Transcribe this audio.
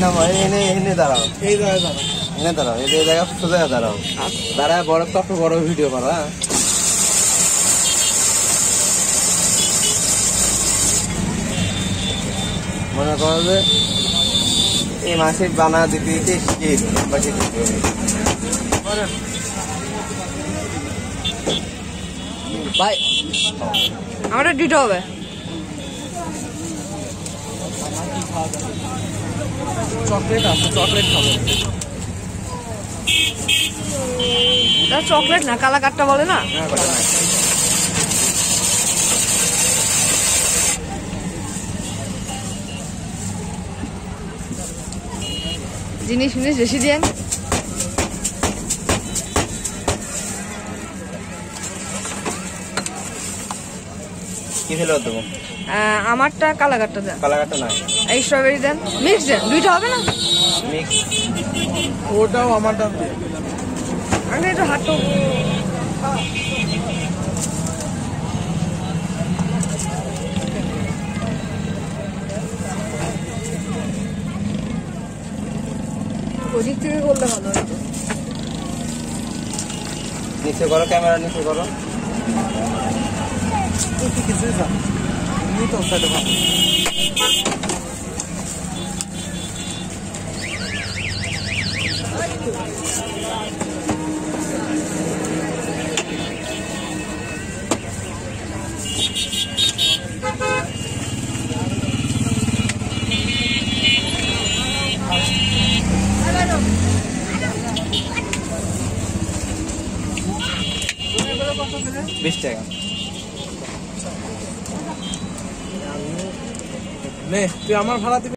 এনে এনে দাঁড়াও। এই জায়গায় এনে দাঁড়াও এই যে সোজা দাঁড়াও। দাঁড়ায় বড় কত বড় ভিডিও বানা মনে করো যে এই মাসে বানা দিতে দিতে শীত বাকি দিতে। ভাই আমারটা দিতে হবে। চকলেট আছে চকলেট খাব। এটা চকলেট না কালাকারটা বলে না? জিনিস জিনিস ফিনিস বেশি দিয়েন। কি ফেলে দেবো আমারটা কালাকারটা দেন। কালাকাটা নাই এই স্ট্রবেরি দেন। মিক্স দেন। দুইটা হবে না? মিক্স ওটাও আমারটা দিয়ে। আমি একটু হাঁটো। ওদিক থেকে করলে ভালো হতো নিচে করো ক্যামেরা নিচে করো। তুই কিছুই জান এমনি তো সাইডে ভালো বিশ টাকা নে তুই আমার ভাড়া দিবি?